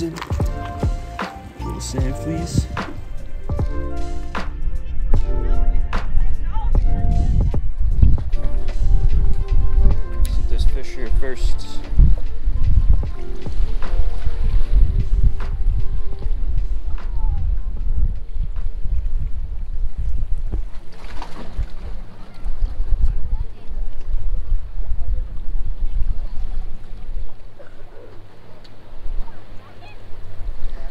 using. A little sand fleas. Let's get this fish here first.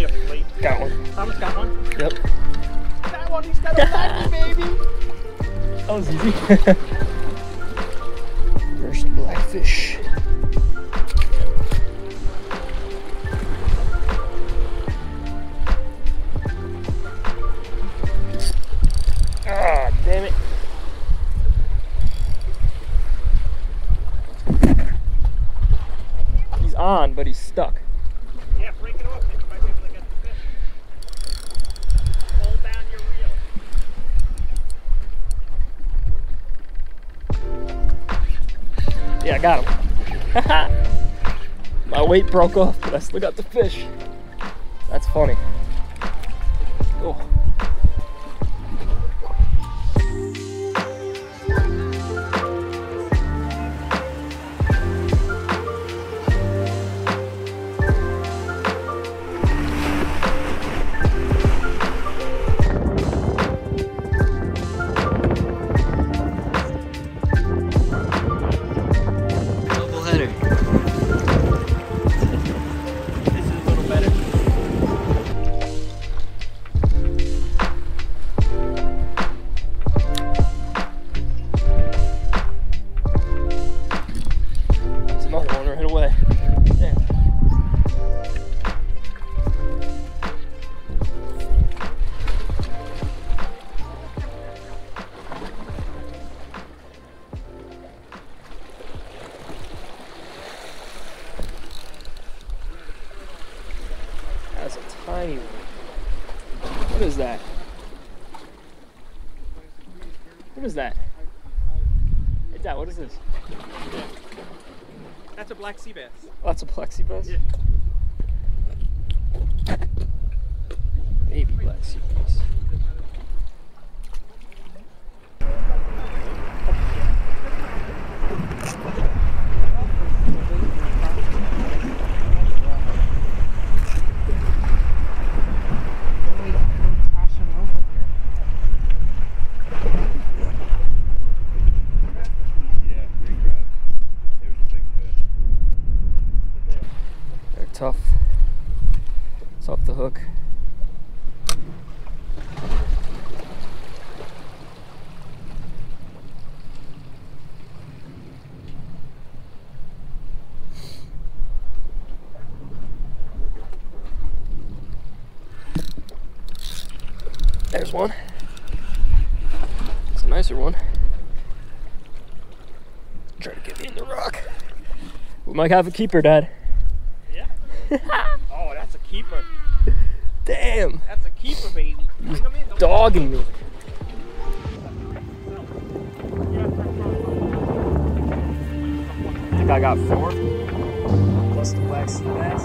me a plate. Got one. Thomas got one. Yep. That one, he's got a lucky baby. That was easy. First blackfish. On, but he's stuck. Yeah, break it off. You might be able to get the fish. Hold down your reel. Yeah, I got him. My weight broke off, but I still got the fish. That's funny. Oh. That's a. What is that? What is that? Hey, Dad, what is this? That's a black sea bass. Lots of plexiglass. Yeah. Baby plexiglass. Yeah, big crab. It was a big fish. Tough. It's off the hook. There's one. It's a nicer one. Try to get me in the rock. We might have a keeper, Dad. Oh, that's a keeper. Damn. That's a keeper, baby. Him Dogging me. I think I got four. Plus the black sea bass.